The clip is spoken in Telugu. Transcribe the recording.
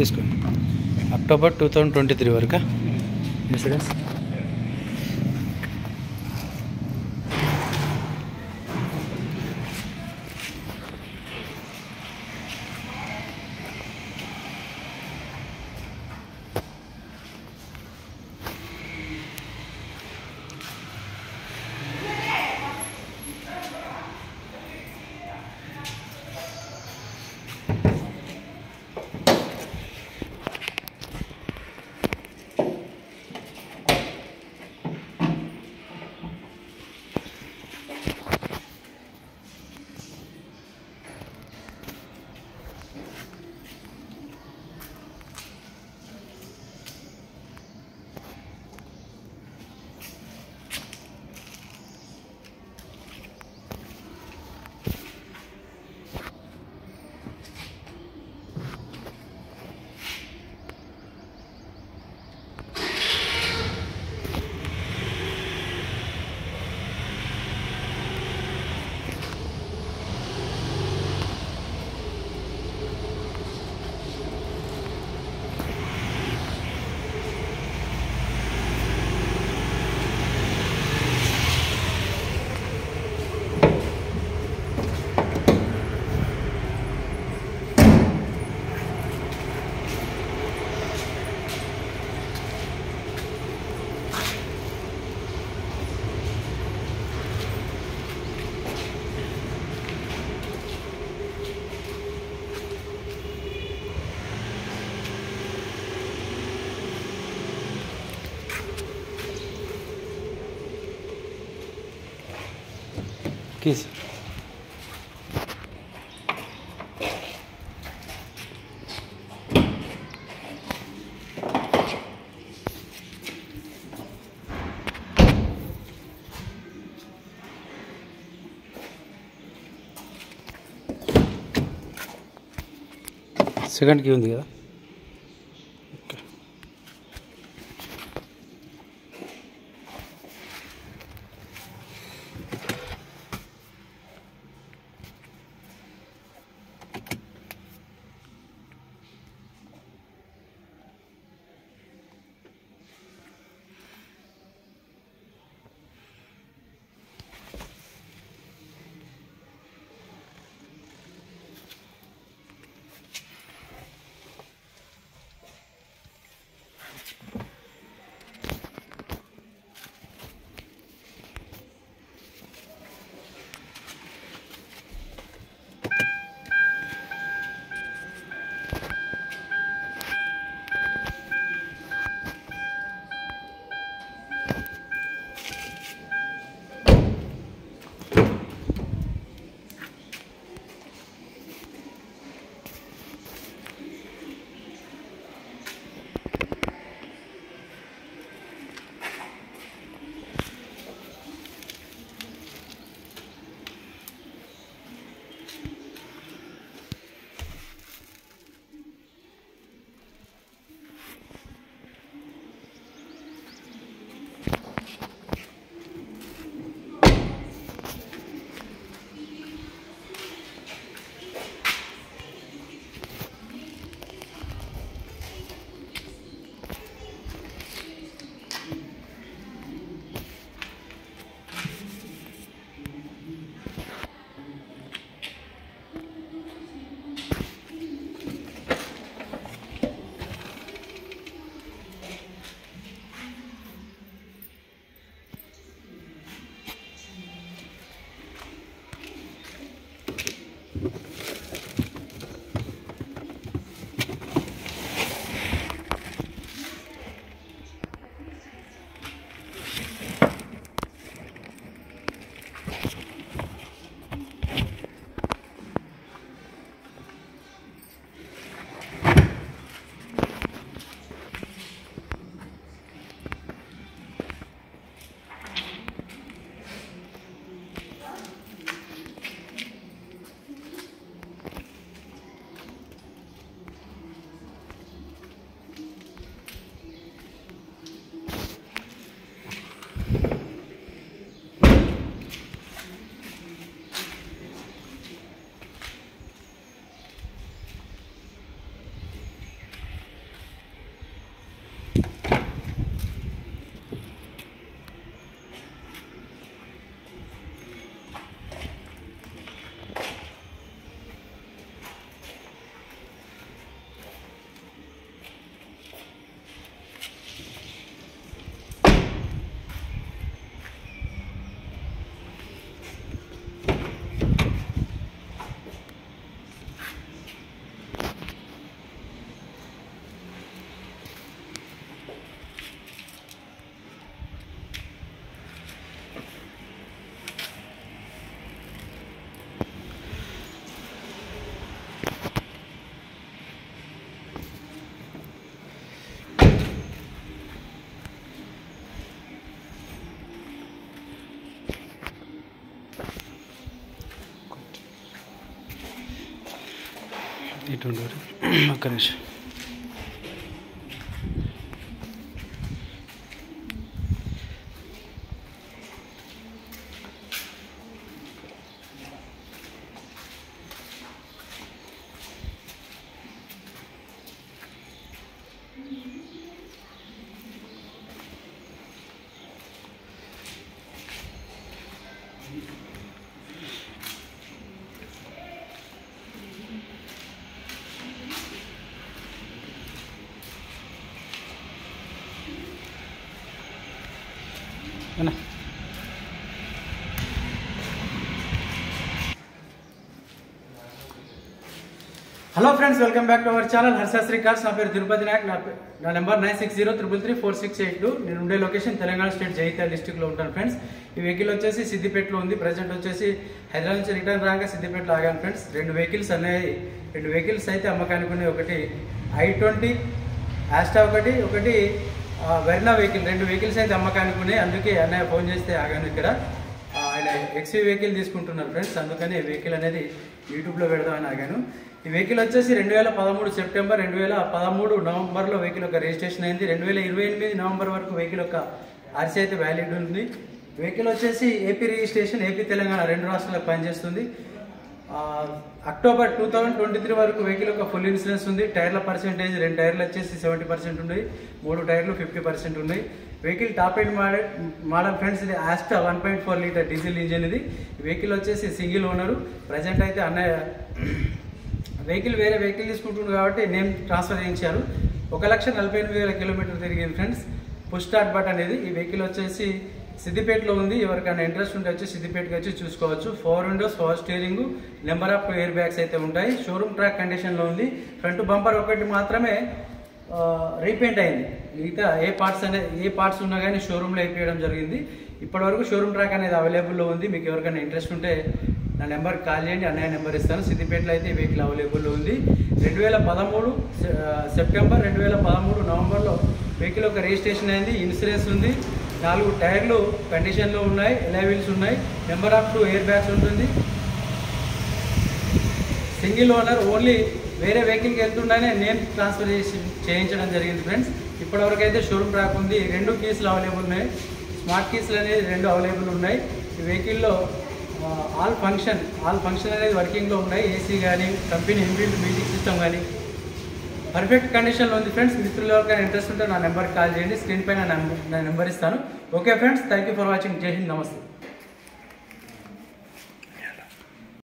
తీసుకోండి. October two thousand twenty three వరకు? ఇన్సూరెన్స్ किस सेकंड क्यों? दिया don't worry. Ganesh. Hello friends welcome back to our channel Harshasri cars నా పేరు తిరుపతి నాయక్. నా నా number nine six zero triple three four six eight two నేను ఉండే లొకేషన్ తెలంగాణ స్టేట్ జైత్యాల డిస్టిక్లో ఉంటాను ఫ్రెండ్స్ ఈ వెహికల్ వచ్చేసి సిద్దిపేటలో ఉంది. ప్రజెంట్ వచ్చేసి హైదరాబాద్ నుంచి రిటర్న్ రాగా సిద్దిపేటలో ఆగాను ఫ్రెండ్స్ రెండు వెహికల్స్ అనేవి రెండు వెహికల్స్ అయితే అమ్మకానికి ఉన్నాయి. ఒకటి ఐ ట్వంటీ ఆస్టా ఒకటి ఒకటి వెర్నా వెహికల్ రెండు వెహికల్స్ అయితే అమ్మకానికి ఉన్నాయి. అందుకే అన్నయ్య ఫోన్ చేస్తే ఆగాను ఇక్కడ. ఆయన ఎక్స్వీ వెహికల్ తీసుకుంటున్నారు ఫ్రెండ్స్ అందుకని వెహికల్ అనేది యూట్యూబ్లో పెడదామని ఆగాను. ఈ వెహికల్ వచ్చేసి రెండు వేల పదమూడు సెప్టెంబర్ రెండు వేల పదమూడు నవంబర్లో వెహికల్ ఒక రిజిస్ట్రేషన్ అయింది. రెండు వేల ఇరవై ఎనిమిది నవంబర్ వరకు వెహికల్ ఒక ఆర్సీ అయితే వ్యాలిడ్ ఉంది. వెహికల్ వచ్చేసి ఏపీ రిజిస్ట్రేషన్ ఏపీ తెలంగాణ రెండు రాష్ట్రాలకు పనిచేస్తుంది. October two thousand twenty three వరకు వెహికల్ ఒక ఫుల్ ఇన్సూరెన్స్ ఉంది. టైర్ల పర్సెంటేజ్ రెండు టైర్లు వచ్చేసి సెవెంటీ పర్సెంట్ ఉన్నాయి. మూడు టైర్లు ఫిఫ్టీ పర్సెంట్ ఉన్నాయి. Vehicle top end model model friends ఇది Asta one point four litre diesel engine ఇది. వెహికల్ వచ్చేసి సింగిల్ ఓనరు. ప్రజెంట్ అయితే అన్నయ్య వెహికల్ వేరే వెహికల్ తీసుకుంటుంది కాబట్టి నేమ్ ట్రాన్స్ఫర్ చేయించారు. ఒక లక్ష నలభై ఎనిమిది వేల కిలోమీటర్ తిరిగింది ఫ్రెండ్స్. పుష్ స్టార్ట్ బట్ అనేది ఈ వెహికల్ వచ్చేసి సిద్దిపేటలో ఉంది. ఎవరికైనా ఇంట్రెస్ట్ ఉంటే వచ్చి సిద్దిపేటకి వచ్చి చూసుకోవచ్చు. Four windows power steering number of airbags అయితే ఉంటాయి. షోరూమ్ ట్రాక్ కండిషన్లో ఉంది. ఫ్రంట్ బంపర్ ఒకటి మాత్రమే రీపెయింట్ అయింది. మిగతా ఏ పార్ట్స్ అనేది ఏ పార్ట్స్ ఉన్నా కానీ షోరూంలో అయిపోయడం జరిగింది. ఇప్పటివరకు షోరూమ్ ట్రాక్ అనేది అవైలబుల్లో ఉంది. మీకు ఎవరికైనా ఇంట్రెస్ట్ ఉంటే నా నెంబర్ కాల్ చేయండి అన్నయ్య నెంబర్ ఇస్తాను. సిద్దిపేటలో అయితే వెహికల్ అవైలబుల్లో ఉంది. రెండు వేల పదమూడు సెప్టెంబర్ రెండు వేల పదమూడు నవంబర్లో వెహికల్ ఒక రిజిస్ట్రేషన్ అయింది. ఇన్సూరెన్స్ ఉంది. నాలుగు టైర్లు కండిషన్లో ఉన్నాయి. ఎలైవిల్స్ ఉన్నాయి. Number of two air bags ఉంటుంది. సింగిల్ ఓనర్ ఓన్లీ వేరే వెహికల్కి వెళ్తుండనే నేను ట్రాన్స్ఫర్ చేసి చేయించడం జరిగింది ఫ్రెండ్స్. ఇప్పటివరకు అయితే షోరూమ్ ట్రాక్ ఉంది రెండు కీస్లు అవైలబుల్ ఉన్నాయి. స్మార్ట్ కీస్లు అనేది రెండు అవైలబుల్ ఉన్నాయి. ఈ వెహికల్లో ఆల్ ఫంక్షన్ ఆల్ ఫంక్షన్ అనేది వర్కింగ్లో ఉన్నాయి. ఏసీ కానీ కంపెనీ ఇన్బిల్ట్ మ్యూజిక్ సిస్టమ్ కానీ పర్ఫెక్ట్ కండిషన్లో ఉంది ఫ్రెండ్స్ మిత్రులు ఎవరికైనా ఇంట్రెస్ట్ ఉంటే నా నెంబర్కి కాల్ చేయండి. స్క్రీన్ పైన నా నెంబర్ నా నెంబర్ ఇస్తాను. Okay friends thank you for watching Jai Hind నమస్తే